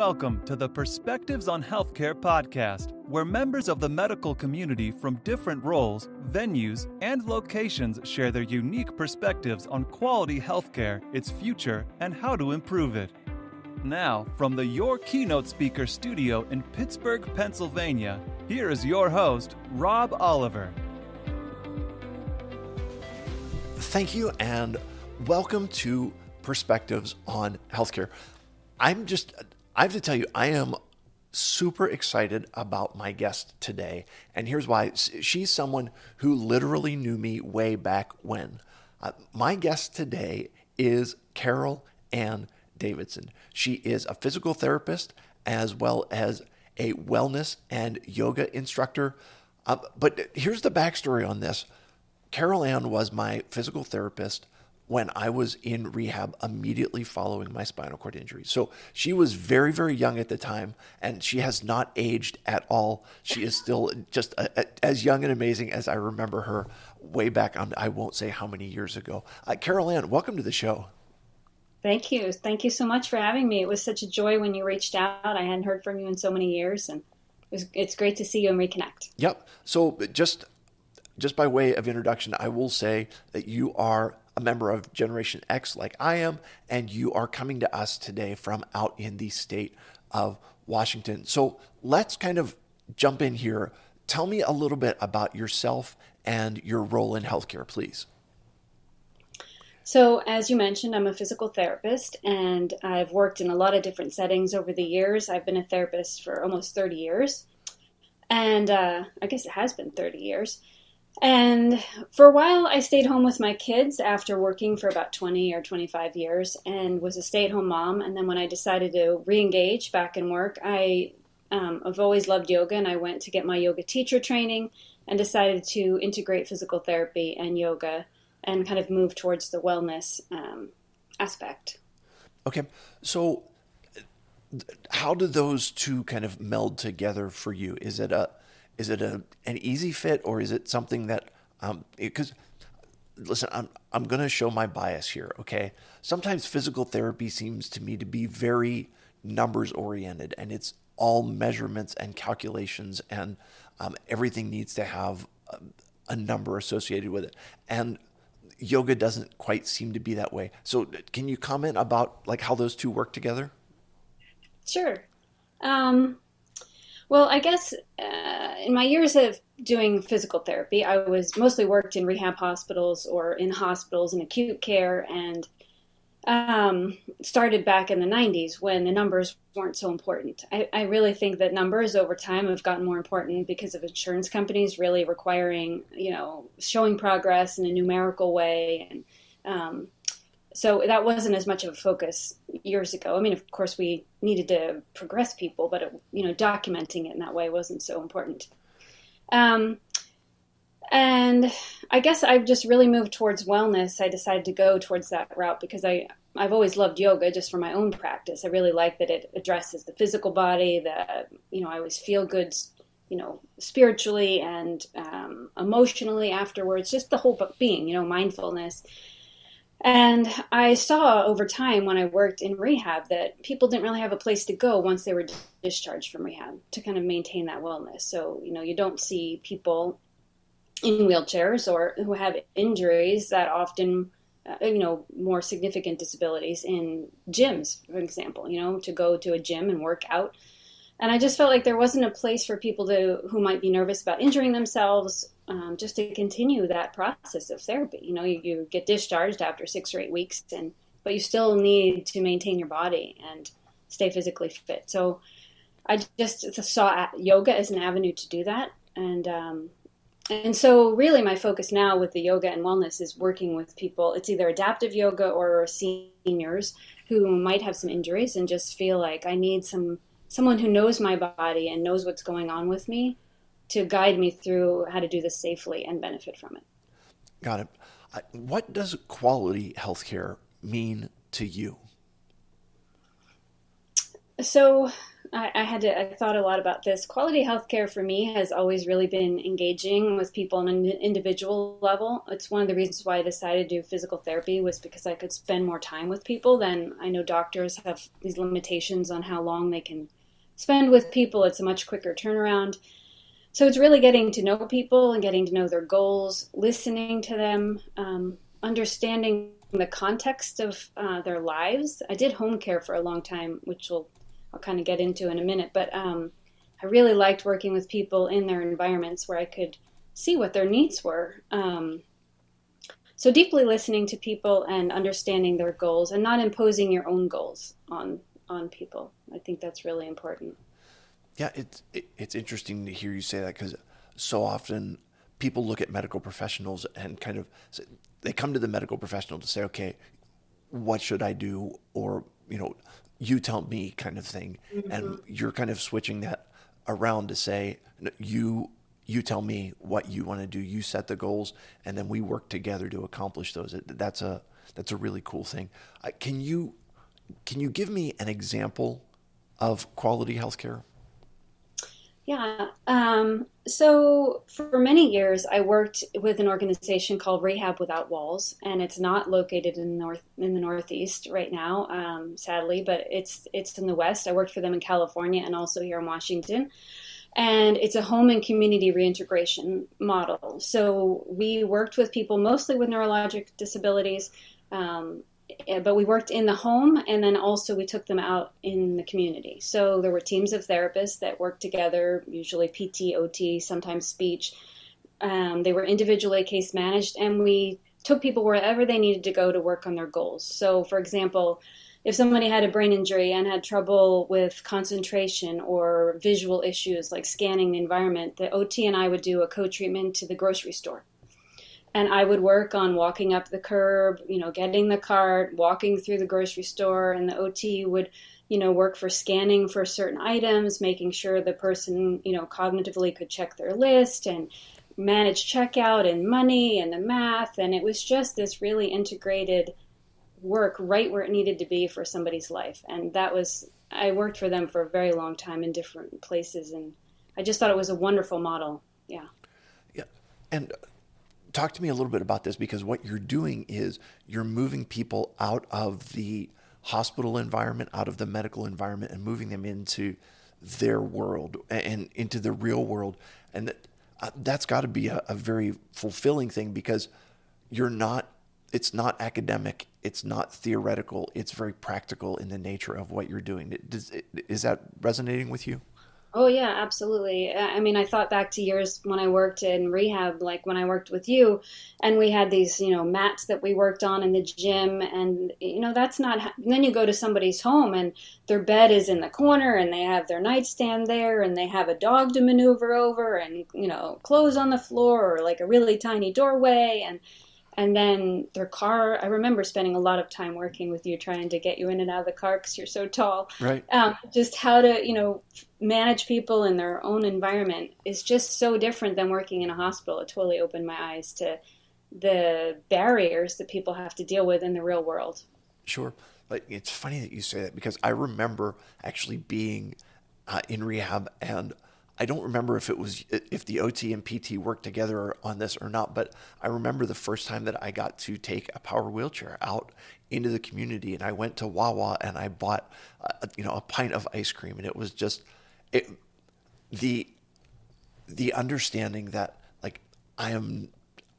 Welcome to the Perspectives on Healthcare podcast, where members of the medical community from different roles, venues, and locations share their unique perspectives on quality healthcare, its future, and how to improve it. Now, from the Your Keynote Speaker studio in Pittsburgh, Pennsylvania, here is your host, Rob Oliver. Thank you, and welcome to Perspectives on Healthcare. I'm just I have to tell you, I am super excited about my guest today. And here's why she's someone who literally knew me way back when. Uh, my guest today is Carol Ann Davidson. She is a physical therapist as well as a wellness and yoga instructor. Uh, but here's the backstory on this Carol Ann was my physical therapist when I was in rehab immediately following my spinal cord injury. So she was very, very young at the time, and she has not aged at all. She is still just a, a, as young and amazing as I remember her way back on, I won't say how many years ago. Uh, Carol Ann, welcome to the show. Thank you. Thank you so much for having me. It was such a joy when you reached out. I hadn't heard from you in so many years, and it was, it's great to see you and reconnect. Yep. So just just by way of introduction, I will say that you are a member of Generation X like I am, and you are coming to us today from out in the state of Washington. So let's kind of jump in here. Tell me a little bit about yourself and your role in healthcare, please. So, as you mentioned, I'm a physical therapist and I've worked in a lot of different settings over the years. I've been a therapist for almost 30 years. And uh, I guess it has been 30 years. And for a while, I stayed home with my kids after working for about 20 or 25 years and was a stay at home mom. And then when I decided to re engage back in work, I, um, I've always loved yoga and I went to get my yoga teacher training and decided to integrate physical therapy and yoga and kind of move towards the wellness um, aspect. Okay. So, how do those two kind of meld together for you? Is it a is it a an easy fit or is it something that because um, listen, I'm I'm going to show my bias here, okay? Sometimes physical therapy seems to me to be very numbers oriented and it's all measurements and calculations and um, everything needs to have a, a number associated with it. And yoga doesn't quite seem to be that way. So can you comment about like how those two work together? Sure. Um, well, I guess uh, in my years of doing physical therapy, I was mostly worked in rehab hospitals or in hospitals in acute care, and um, started back in the 90s when the numbers weren't so important. I, I, really think that numbers over time have gotten more important because of insurance companies really requiring, you know, showing progress in a numerical way and um, so that wasn't as much of a focus years ago. I mean, of course, we needed to progress people, but it, you know, documenting it in that way wasn't so important. Um, and I guess I've just really moved towards wellness. I decided to go towards that route because I I've always loved yoga just for my own practice. I really like that it addresses the physical body. That you know, I always feel good, you know, spiritually and um, emotionally afterwards. Just the whole being, you know, mindfulness. And I saw over time when I worked in rehab that people didn't really have a place to go once they were discharged from rehab to kind of maintain that wellness. So, you know, you don't see people in wheelchairs or who have injuries that often, uh, you know, more significant disabilities in gyms, for example, you know, to go to a gym and work out. And I just felt like there wasn't a place for people to who might be nervous about injuring themselves um, just to continue that process of therapy. You know, you, you get discharged after six or eight weeks, and but you still need to maintain your body and stay physically fit. So I just saw yoga as an avenue to do that, and um, and so really my focus now with the yoga and wellness is working with people. It's either adaptive yoga or seniors who might have some injuries and just feel like I need some someone who knows my body and knows what's going on with me to guide me through how to do this safely and benefit from it. Got it. What does quality healthcare mean to you? So, I, I, had to. I thought a lot about this. Quality healthcare for me has always really been engaging with people on an individual level. It's one of the reasons why I decided to do physical therapy was because I could spend more time with people. Than I know doctors have these limitations on how long they can spend with people. It's a much quicker turnaround. So it's really getting to know people and getting to know their goals, listening to them, um, understanding the context of uh, their lives. I did home care for a long time, which we'll, I'll kind of get into in a minute, but um, I really liked working with people in their environments where I could see what their needs were. Um, so deeply listening to people and understanding their goals and not imposing your own goals on on people. I think that's really important. Yeah, it's it, it's interesting to hear you say that because so often people look at medical professionals and kind of say, they come to the medical professional to say, okay, what should I do? Or, you know, you tell me kind of thing. Mm-hmm. And you're kind of switching that around to say, you, you tell me what you want to do. You set the goals and then we work together to accomplish those. That's a, that's a really cool thing. Can you, can you give me an example of quality healthcare? Yeah. Um, so for many years, I worked with an organization called Rehab Without Walls, and it's not located in north in the Northeast right now, um, sadly, but it's it's in the West. I worked for them in California and also here in Washington, and it's a home and community reintegration model. So we worked with people mostly with neurologic disabilities. Um, but we worked in the home and then also we took them out in the community. So there were teams of therapists that worked together, usually PT, OT, sometimes speech. Um, they were individually case managed and we took people wherever they needed to go to work on their goals. So, for example, if somebody had a brain injury and had trouble with concentration or visual issues like scanning the environment, the OT and I would do a co treatment to the grocery store and I would work on walking up the curb, you know, getting the cart, walking through the grocery store, and the OT would, you know, work for scanning for certain items, making sure the person, you know, cognitively could check their list and manage checkout and money and the math. And it was just this really integrated work right where it needed to be for somebody's life. And that was, I worked for them for a very long time in different places. And I just thought it was a wonderful model. Yeah. Yeah. And talk to me a little bit about this because what you're doing is you're moving people out of the hospital environment, out of the medical environment, and moving them into their world and into the real world. And that, uh, that's got to be a, a very fulfilling thing because you're not, it's not academic, it's not theoretical, it's very practical in the nature of what you're doing. Does, is that resonating with you? Oh yeah, absolutely. I mean, I thought back to years when I worked in rehab, like when I worked with you, and we had these, you know, mats that we worked on in the gym, and you know, that's not. then you go to somebody's home, and their bed is in the corner, and they have their nightstand there, and they have a dog to maneuver over, and you know, clothes on the floor, or like a really tiny doorway, and and then their car i remember spending a lot of time working with you trying to get you in and out of the car because you're so tall right um, just how to you know manage people in their own environment is just so different than working in a hospital. It totally opened my eyes to the barriers that people have to deal with in the real world. Sure. But it's funny that you say that because i remember actually being uh, in rehab and I don't remember if it was if the OT and PT worked together on this or not, but I remember the first time that I got to take a power wheelchair out into the community, and I went to Wawa and I bought, a, you know, a pint of ice cream, and it was just it the the understanding that like I am,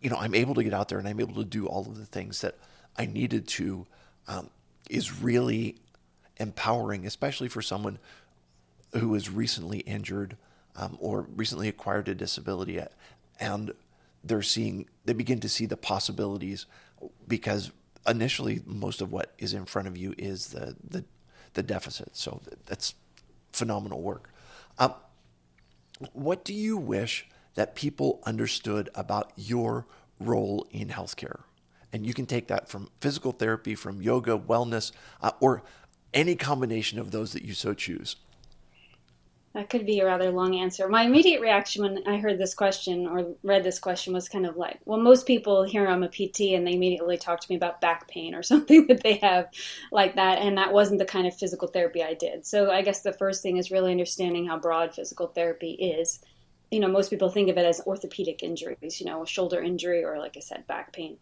you know, I'm able to get out there and I'm able to do all of the things that I needed to um, is really empowering, especially for someone who is recently injured um, or recently acquired a disability, and they're seeing they begin to see the possibilities because initially most of what is in front of you is the the, the deficit. So that's phenomenal work. Um, what do you wish that people understood about your role in healthcare? And you can take that from physical therapy, from yoga, wellness, uh, or any combination of those that you so choose. That could be a rather long answer. My immediate reaction when I heard this question or read this question was kind of like, well, most people hear I'm a PT and they immediately talk to me about back pain or something that they have like that. And that wasn't the kind of physical therapy I did. So I guess the first thing is really understanding how broad physical therapy is. You know, most people think of it as orthopedic injuries, you know, a shoulder injury or, like I said, back pain.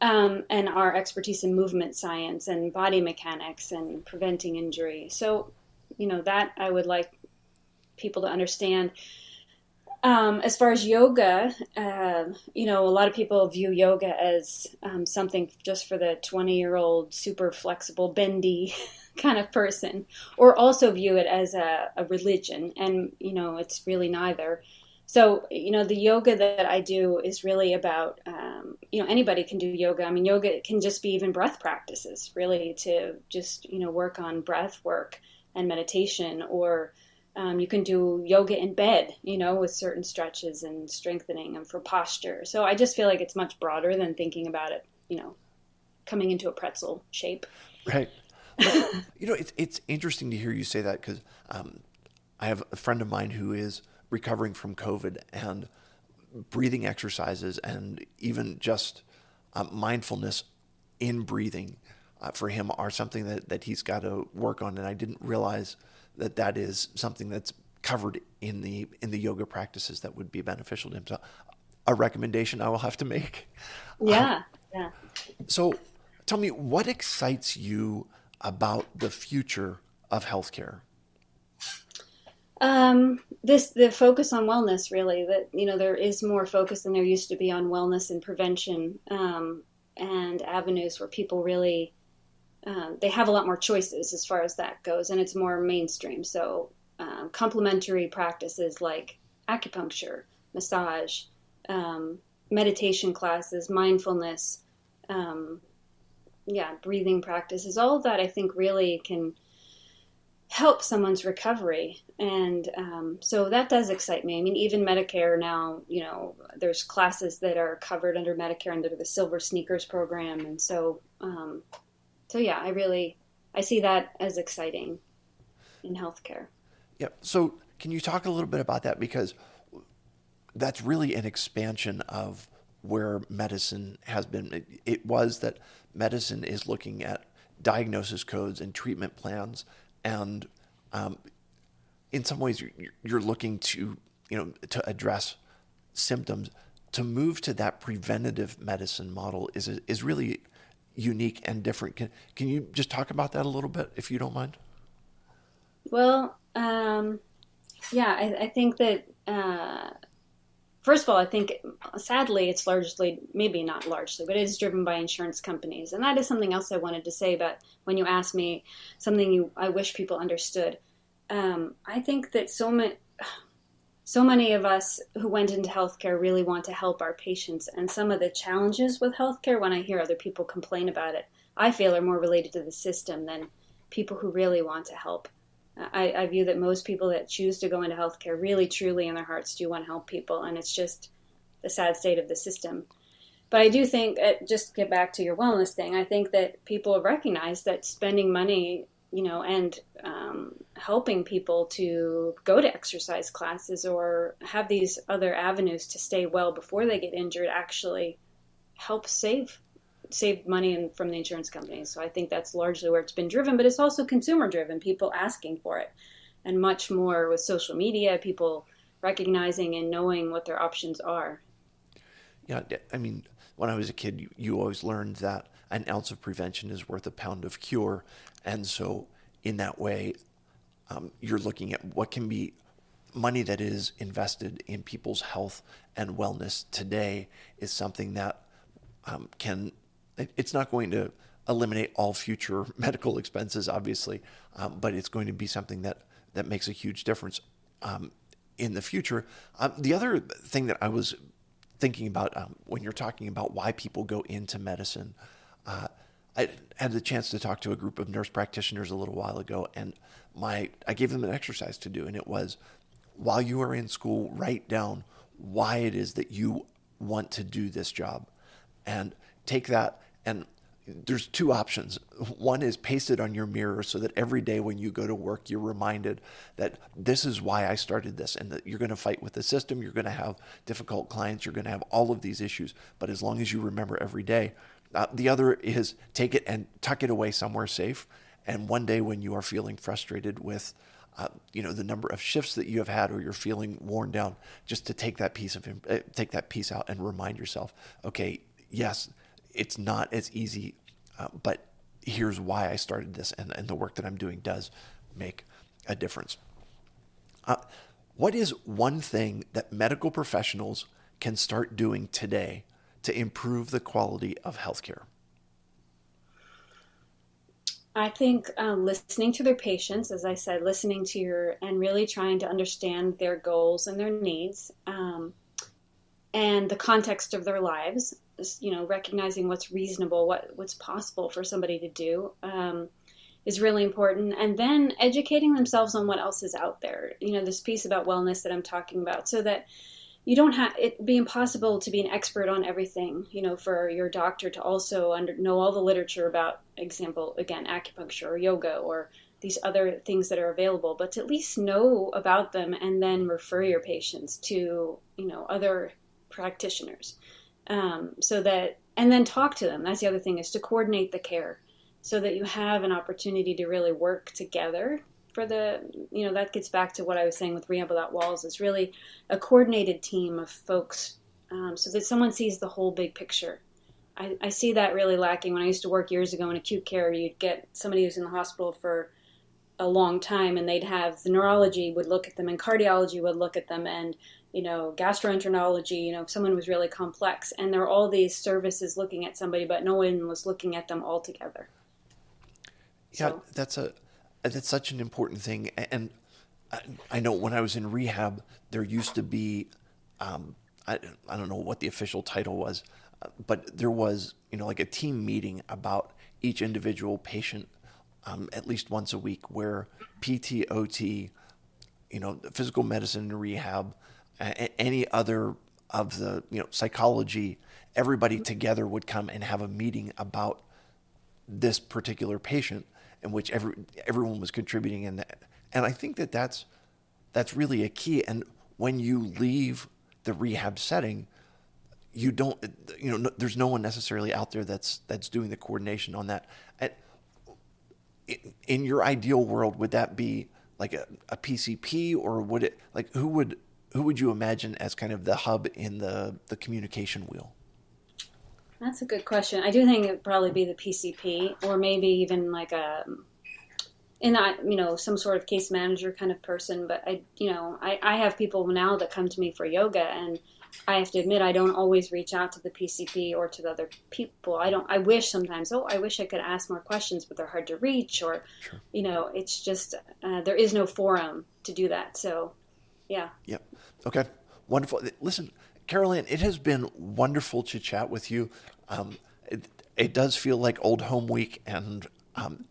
Um, and our expertise in movement science and body mechanics and preventing injury. So, you know, that I would like people to understand. Um, as far as yoga, uh, you know, a lot of people view yoga as um, something just for the 20 year old, super flexible, bendy kind of person, or also view it as a, a religion. And, you know, it's really neither. So, you know, the yoga that I do is really about, um, you know, anybody can do yoga. I mean, yoga can just be even breath practices, really, to just, you know, work on breath work and meditation or um, you can do yoga in bed, you know, with certain stretches and strengthening and for posture. So I just feel like it's much broader than thinking about it, you know, coming into a pretzel shape. Right. you know, it's it's interesting to hear you say that because um, I have a friend of mine who is recovering from COVID and breathing exercises and even just uh, mindfulness in breathing uh, for him are something that, that he's got to work on. And I didn't realize that that is something that's covered in the in the yoga practices that would be beneficial to him. So, a recommendation I will have to make. Yeah, um, yeah. So, tell me what excites you about the future of healthcare. Um, this the focus on wellness really that you know there is more focus than there used to be on wellness and prevention um, and avenues where people really um, they have a lot more choices as far as that goes, and it's more mainstream. So, um, complementary practices like acupuncture, massage, um, meditation classes, mindfulness, um, yeah, breathing practices, all of that I think really can help someone's recovery. And um, so that does excite me. I mean, even Medicare now, you know, there's classes that are covered under Medicare under the Silver Sneakers program. And so um, so yeah, I really I see that as exciting in healthcare. Yeah. So can you talk a little bit about that because that's really an expansion of where medicine has been. It, it was that medicine is looking at diagnosis codes and treatment plans, and um, in some ways you're, you're looking to you know to address symptoms. To move to that preventative medicine model is is really unique and different. Can can you just talk about that a little bit, if you don't mind? Well, um, yeah, I, I, think that uh, first of all, I think sadly it's largely, maybe not largely, but it is driven by insurance companies, and that is something else I wanted to say about when you asked me something you I wish people understood. Um, I think that so many so many of us who went into healthcare really want to help our patients. And some of the challenges with healthcare, when I hear other people complain about it, I feel are more related to the system than people who really want to help. I, I view that most people that choose to go into healthcare really, truly, in their hearts, do want to help people. And it's just the sad state of the system. But I do think, uh, just get back to your wellness thing, I think that people have recognized that spending money you know, and um, helping people to go to exercise classes or have these other avenues to stay well before they get injured actually help save save money in, from the insurance companies. So I think that's largely where it's been driven, but it's also consumer driven, people asking for it, and much more with social media, people recognizing and knowing what their options are. Yeah, I mean, when I was a kid, you, you always learned that an ounce of prevention is worth a pound of cure. And so, in that way, um, you're looking at what can be money that is invested in people's health and wellness today is something that um, can, it's not going to eliminate all future medical expenses, obviously, um, but it's going to be something that, that makes a huge difference um, in the future. Um, the other thing that I was thinking about um, when you're talking about why people go into medicine, uh, I had the chance to talk to a group of nurse practitioners a little while ago, and my I gave them an exercise to do, and it was while you are in school, write down why it is that you want to do this job, and take that and there's two options. One is paste it on your mirror so that every day when you go to work, you're reminded that this is why I started this and that you're going to fight with the system. You're going to have difficult clients. You're going to have all of these issues. But as long as you remember every day, uh, the other is take it and tuck it away somewhere safe. And one day when you are feeling frustrated with, uh, you know, the number of shifts that you have had, or you're feeling worn down, just to take that piece of uh, take that piece out and remind yourself, okay, yes, it's not as easy, uh, but here's why I started this, and, and the work that I'm doing does make a difference. Uh, what is one thing that medical professionals can start doing today to improve the quality of healthcare? I think uh, listening to their patients, as I said, listening to your and really trying to understand their goals and their needs, um, and the context of their lives. You know, recognizing what's reasonable, what what's possible for somebody to do, um, is really important. And then educating themselves on what else is out there. You know, this piece about wellness that I'm talking about, so that you don't have it be impossible to be an expert on everything you know for your doctor to also under, know all the literature about example again acupuncture or yoga or these other things that are available but to at least know about them and then refer your patients to you know other practitioners. Um, so that and then talk to them. That's the other thing is to coordinate the care so that you have an opportunity to really work together for the you know that gets back to what I was saying with Rehab Without Walls is really a coordinated team of folks um, so that someone sees the whole big picture. I, I see that really lacking. When I used to work years ago in acute care, you'd get somebody who's in the hospital for a long time, and they'd have the neurology would look at them, and cardiology would look at them, and you know gastroenterology. You know, if someone was really complex, and there are all these services looking at somebody, but no one was looking at them all together. Yeah, so. that's a that's such an important thing. And I, know when I was in rehab, there used to be, um, I, I don't know what the official title was, uh, but there was, you know, like a team meeting about each individual patient um, at least once a week where PTOT, you know, physical medicine and rehab, any other of the, you know, psychology, everybody together would come and have a meeting about this particular patient in which every everyone was contributing and and I think that that's that's really a key. And when you leave the rehab setting you don't you know no, there's no one necessarily out there that's that's doing the coordination on that. In your ideal world would that be like a, a PCP or would it like who would who would you imagine as kind of the hub in the the communication wheel that's a good question. I do think it'd probably be the PCP or maybe even like a in that you know some sort of case manager kind of person. But I you know I, I have people now that come to me for yoga and I have to admit I don't always reach out to the PCP or to the other people. I don't. I wish sometimes. Oh, I wish I could ask more questions, but they're hard to reach, or sure. you know, it's just uh, there is no forum to do that. So, yeah. Yep. Okay. Wonderful. Listen, Carol Ann, it has been wonderful to chat with you. Um, it, it, does feel like old home week. And um,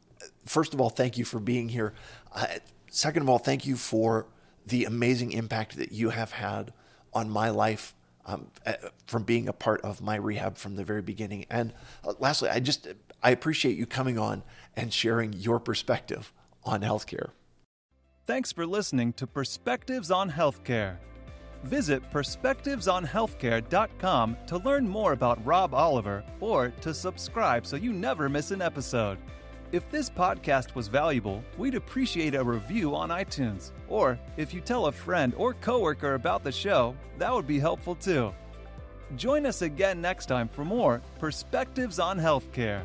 first of all, thank you for being here. Uh, second of all, thank you for the amazing impact that you have had on my life um, uh, from being a part of my rehab from the very beginning. And uh, lastly, I just I appreciate you coming on and sharing your perspective on healthcare. Thanks for listening to Perspectives on Healthcare. Visit perspectivesonhealthcare.com to learn more about Rob Oliver or to subscribe so you never miss an episode. If this podcast was valuable, we'd appreciate a review on iTunes. Or if you tell a friend or coworker about the show, that would be helpful too. Join us again next time for more Perspectives on Healthcare.